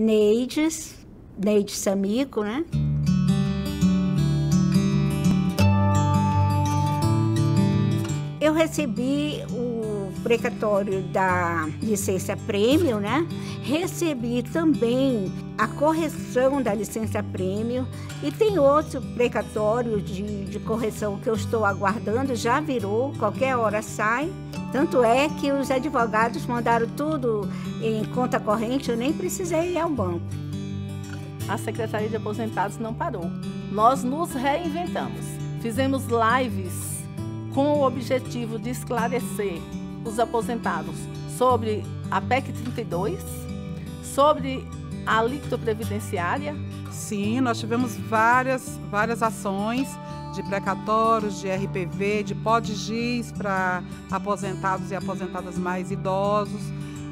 Neides, Neide Samico, né? Eu recebi o precatório da licença prêmio, né? Recebi também a correção da licença prêmio e tem outro precatório de, de correção que eu estou aguardando, já virou, qualquer hora sai. Tanto é que os advogados mandaram tudo em conta corrente, eu nem precisei ir ao banco. A Secretaria de Aposentados não parou. Nós nos reinventamos. Fizemos lives com o objetivo de esclarecer os aposentados sobre a PEC 32, sobre a alíquota previdenciária. Sim, nós tivemos várias, várias ações de precatórios, de RPV, de PODGIS para aposentados e aposentadas mais idosos.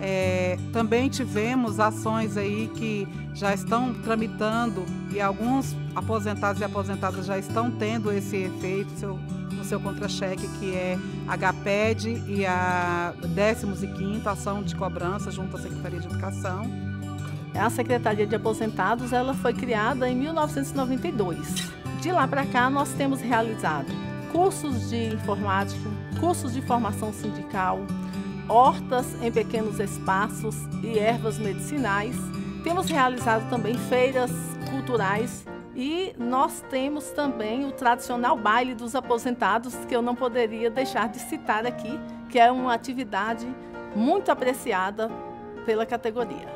É, também tivemos ações aí que já estão tramitando e alguns aposentados e aposentadas já estão tendo esse efeito, seu seu contra-cheque, que é HPED e a 15ª Ação de Cobrança junto à Secretaria de Educação. A Secretaria de Aposentados ela foi criada em 1992. De lá para cá, nós temos realizado cursos de informática, cursos de formação sindical, hortas em pequenos espaços e ervas medicinais. Temos realizado também feiras culturais e nós temos também o tradicional baile dos aposentados, que eu não poderia deixar de citar aqui, que é uma atividade muito apreciada pela categoria.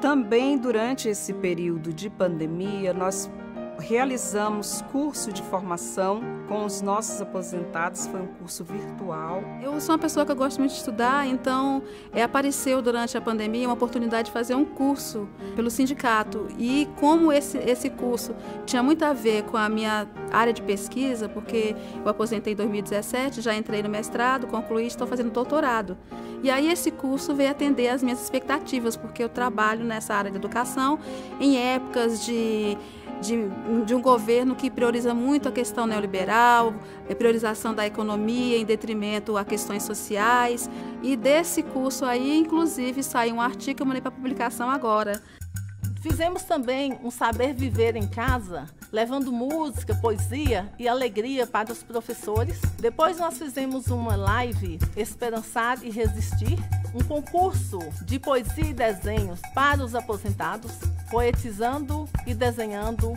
Também durante esse período de pandemia, nós realizamos curso de formação com os nossos aposentados, foi um curso virtual. Eu sou uma pessoa que eu gosto muito de estudar, então é, apareceu durante a pandemia uma oportunidade de fazer um curso pelo sindicato. E como esse, esse curso tinha muito a ver com a minha área de pesquisa, porque eu aposentei em 2017, já entrei no mestrado, concluí, estou fazendo doutorado. E aí esse curso veio atender às minhas expectativas, porque eu trabalho nessa área de educação em épocas de de, de, um governo que prioriza muito a questão neoliberal, a priorização da economia em detrimento a questões sociais. E desse curso aí, inclusive, saiu um artigo que eu mandei para publicação agora. Fizemos também um saber viver em casa, levando música, poesia e alegria para os professores. Depois nós fizemos uma live Esperançar e Resistir, um concurso de poesia e desenhos para os aposentados, poetizando e desenhando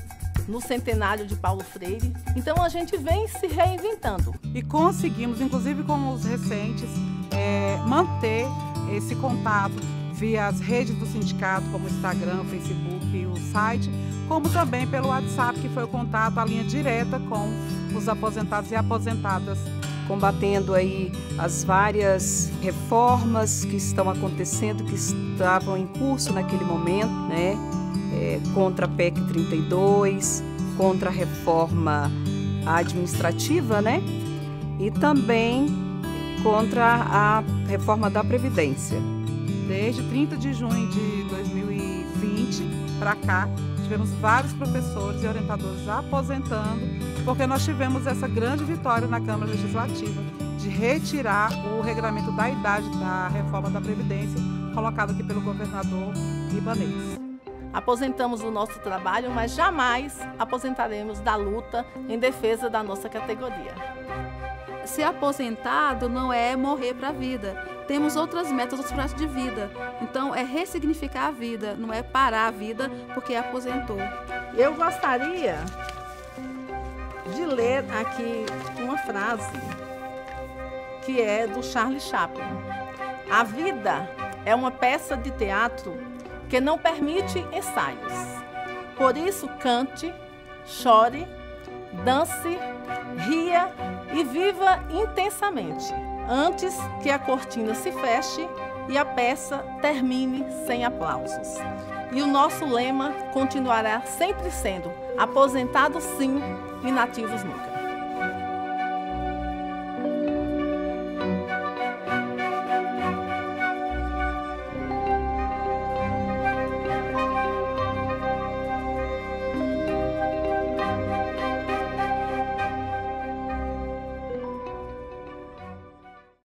no centenário de Paulo Freire. Então a gente vem se reinventando. E conseguimos, inclusive com os recentes, é, manter esse contato via as redes do sindicato, como Instagram, Facebook e o site, como também pelo WhatsApp, que foi o contato, a linha direta com os aposentados e aposentadas. Combatendo aí as várias reformas que estão acontecendo, que estavam em curso naquele momento, né? É, contra a PEC 32, contra a reforma administrativa, né? E também contra a reforma da Previdência. Desde 30 de junho de 2020 para cá, tivemos vários professores e orientadores aposentando, porque nós tivemos essa grande vitória na Câmara Legislativa de retirar o regulamento da idade da reforma da Previdência, colocado aqui pelo governador Ibanez. Aposentamos o nosso trabalho, mas jamais aposentaremos da luta em defesa da nossa categoria. Ser aposentado não é morrer para a vida, temos outras metas, outros projetos de vida. Então, é ressignificar a vida, não é parar a vida porque aposentou. Eu gostaria de ler aqui uma frase que é do Charlie Chaplin. A vida é uma peça de teatro que não permite ensaios. Por isso, cante, chore, dance, ria e viva intensamente antes que a cortina se feche e a peça termine sem aplausos. E o nosso lema continuará sempre sendo: aposentados sim, inativos nunca.